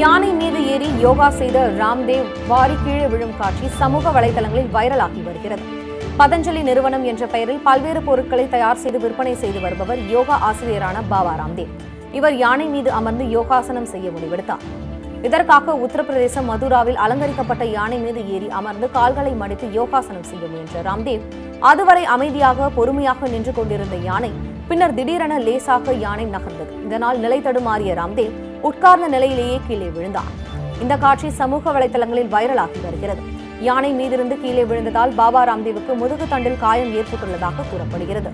யானை மீது ஏறி யோகா செய்த ராம்தேவ் வாரி கீழே விழும் காட்சி சமூக வலைதளங்களில் வைரலாகி வருகிறது. பதஞ்சலி நிறுவனம் என்ற பெயரில் பல்வேறு பொருட்களை தயார் செய்து விற்பனை செய்து வருபவர் யோகா ஆசிரியரான பாபா ராம்தேவ். இவர் யானை மீது அமர்ந்து யோகாசனம் செய்ய முடிவெடுத்தார். இதற்காக உத்தரப்பிரதேசம் மதுராவில் அலங்கரிக்கப்பட்ட யானை மீது ஏறி அமர்ந்து கால்களை மடித்து யோகாசனம் செய்ய முயன்ற ராம்தேவ் அதுவரை அமைதியாக பொறுமையாக நின்று கொண்டிருந்த யானை பின்னர் திடீரென லேசாக யானை நகர்ந்தது. இதனால் நிலை தடுமாறிய ராம்தேவ் உட்கார்ந்த நிலையிலேயே கீழே விழுந்தார் இந்த காட்சி சமூக வலைதளங்களில் வைரலாகி வருகிறது. யானை மீதிருந்து கீழே விழுந்ததால் பாபா ராம்தேவுக்கு முதுகு தண்டில் காயம் ஏற்பட்டுள்ளதாக கூறப்படுகிறது.